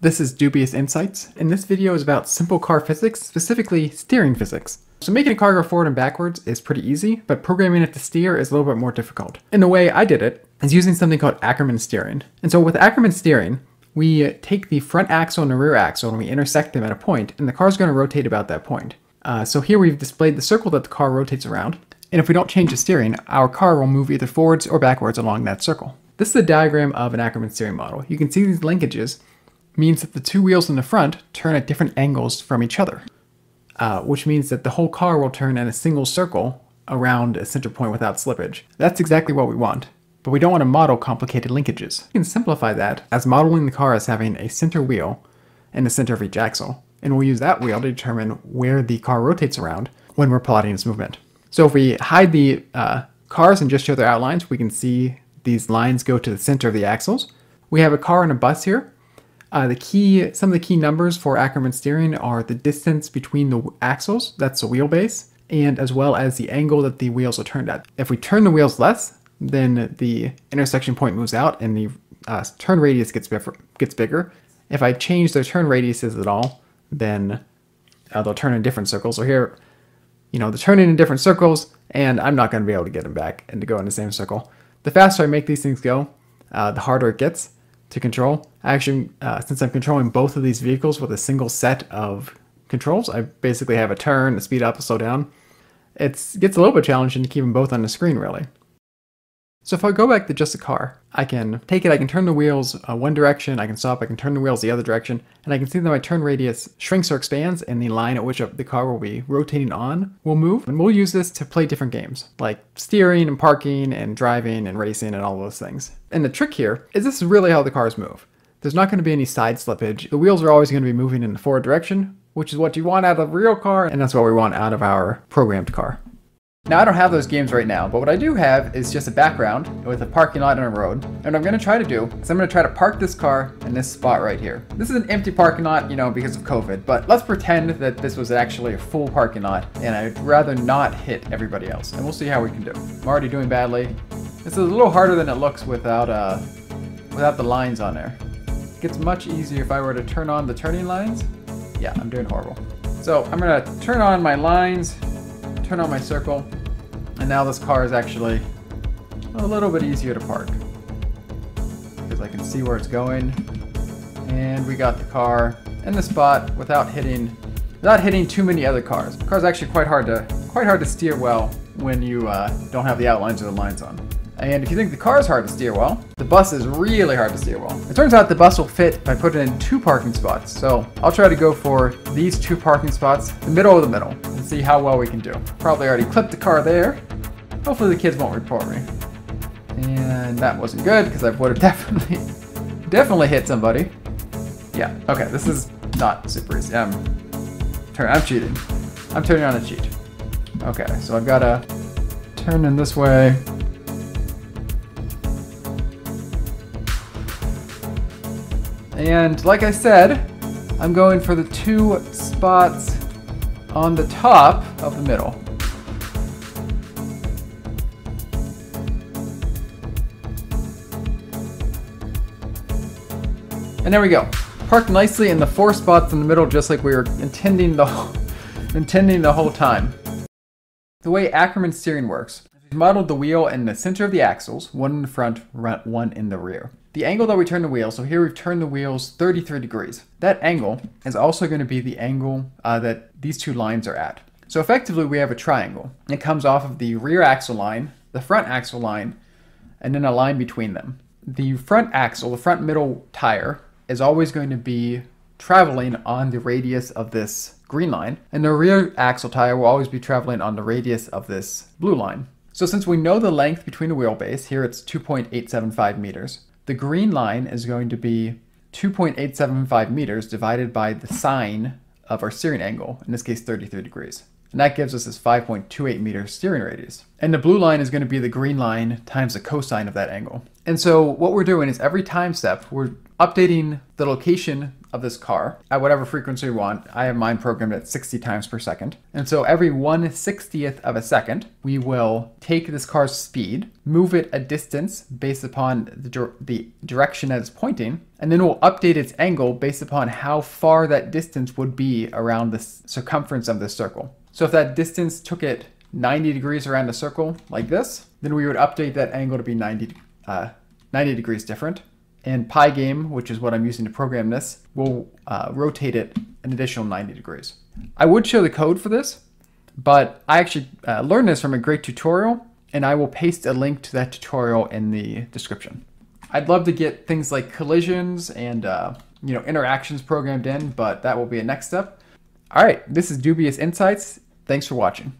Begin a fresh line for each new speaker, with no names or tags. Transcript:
This is Dubious Insights, and this video is about simple car physics, specifically steering physics. So making a car go forward and backwards is pretty easy, but programming it to steer is a little bit more difficult. And the way I did it is using something called Ackermann steering. And so with Ackermann steering, we take the front axle and the rear axle and we intersect them at a point, and the car is going to rotate about that point. Uh, so here we've displayed the circle that the car rotates around, and if we don't change the steering, our car will move either forwards or backwards along that circle. This is a diagram of an Ackermann steering model. You can see these linkages means that the two wheels in the front turn at different angles from each other, uh, which means that the whole car will turn in a single circle around a center point without slippage. That's exactly what we want, but we don't want to model complicated linkages. We can simplify that as modeling the car as having a center wheel in the center of each axle, and we'll use that wheel to determine where the car rotates around when we're plotting its movement. So if we hide the uh, cars and just show their outlines, we can see these lines go to the center of the axles. We have a car and a bus here, uh, the key, some of the key numbers for Ackermann steering are the distance between the axles, that's the wheelbase, and as well as the angle that the wheels are turned at. If we turn the wheels less, then the intersection point moves out and the uh, turn radius gets, gets bigger. If I change their turn radiuses at all, then uh, they'll turn in different circles. So here, you know, they're turning in different circles, and I'm not going to be able to get them back and to go in the same circle. The faster I make these things go, uh, the harder it gets to control. Actually, uh, since I'm controlling both of these vehicles with a single set of controls, I basically have a turn, a speed up, a slow down. It gets a little bit challenging to keep them both on the screen, really. So if I go back to just a car, I can take it, I can turn the wheels uh, one direction, I can stop, I can turn the wheels the other direction, and I can see that my turn radius shrinks or expands and the line at which the car will be rotating on will move. And we'll use this to play different games, like steering and parking and driving and racing and all those things. And the trick here is this is really how the cars move. There's not going to be any side slippage. The wheels are always going to be moving in the forward direction, which is what you want out of a real car, and that's what we want out of our programmed car. Now I don't have those games right now, but what I do have is just a background with a parking lot and a road. And what I'm gonna try to do is I'm gonna try to park this car in this spot right here. This is an empty parking lot, you know, because of COVID, but let's pretend that this was actually a full parking lot and I'd rather not hit everybody else. And we'll see how we can do. I'm already doing badly. This is a little harder than it looks without, uh, without the lines on there. It gets much easier if I were to turn on the turning lines. Yeah, I'm doing horrible. So I'm gonna turn on my lines, turn on my circle, and now this car is actually a little bit easier to park. Because I can see where it's going. And we got the car in the spot without hitting without hitting too many other cars. The car's actually quite hard to quite hard to steer well when you uh, don't have the outlines or the lines on. And if you think the car is hard to steer well, the bus is really hard to steer well. It turns out the bus will fit if I put it in two parking spots. So I'll try to go for these two parking spots, the middle of the middle, and see how well we can do. Probably already clipped the car there. Hopefully the kids won't report me. And that wasn't good because I would have definitely, definitely hit somebody. Yeah, okay, this is not super easy. I'm, turn, I'm cheating. I'm turning on a cheat. Okay, so I've got to turn in this way. And like I said, I'm going for the two spots on the top of the middle. And there we go. Parked nicely in the four spots in the middle, just like we were intending the, intending the whole time. The way Ackermann steering works, we modeled the wheel in the center of the axles, one in the front, one in the rear. The angle that we turn the wheel, so here we've turned the wheels 33 degrees. That angle is also going to be the angle uh, that these two lines are at. So effectively we have a triangle. It comes off of the rear axle line, the front axle line, and then a line between them. The front axle, the front middle tire, is always going to be traveling on the radius of this green line, and the rear axle tire will always be traveling on the radius of this blue line. So since we know the length between the wheelbase, here it's 2.875 meters, the green line is going to be 2.875 meters divided by the sine of our steering angle, in this case 33 degrees. And that gives us this 5.28 meter steering radius. And the blue line is going to be the green line times the cosine of that angle. And so what we're doing is every time step, we're updating the location of this car at whatever frequency we want. I have mine programmed at 60 times per second. And so every 1 60th of a second, we will take this car's speed, move it a distance based upon the, the direction that it's pointing, and then we'll update its angle based upon how far that distance would be around the circumference of this circle. So if that distance took it 90 degrees around the circle like this, then we would update that angle to be 90, uh, 90 degrees different. And Pygame, which is what I'm using to program this, will uh, rotate it an additional 90 degrees. I would show the code for this, but I actually uh, learned this from a great tutorial, and I will paste a link to that tutorial in the description. I'd love to get things like collisions and uh, you know interactions programmed in, but that will be a next step. All right, this is Dubious Insights. Thanks for watching.